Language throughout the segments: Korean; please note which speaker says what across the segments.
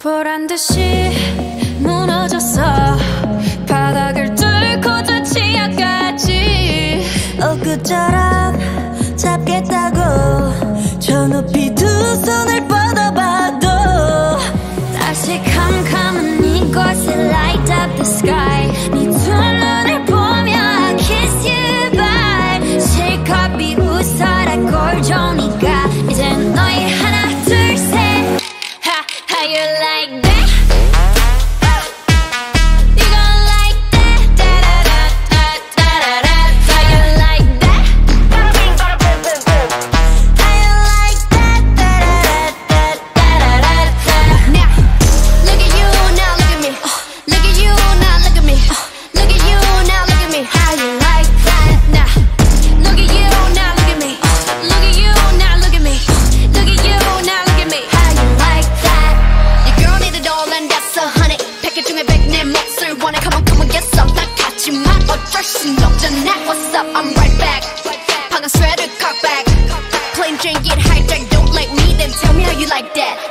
Speaker 1: 보란 듯이 무너졌어. 바닥을 뚫고 저 지하까지.
Speaker 2: 엊그처럼 잡겠다고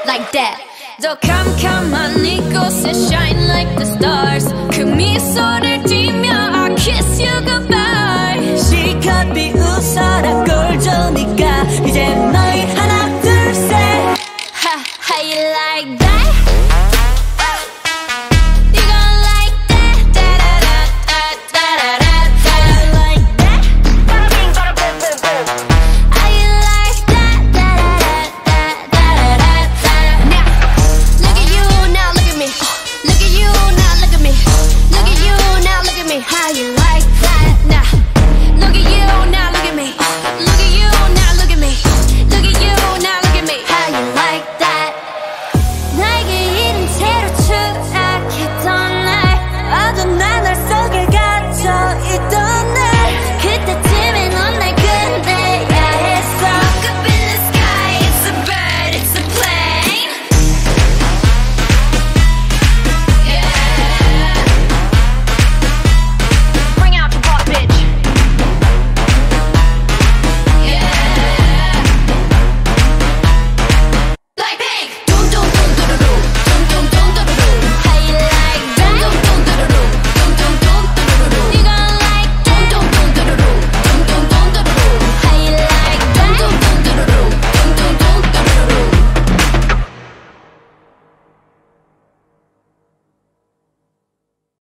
Speaker 1: like that. So come, come, honey, and shine like the stars.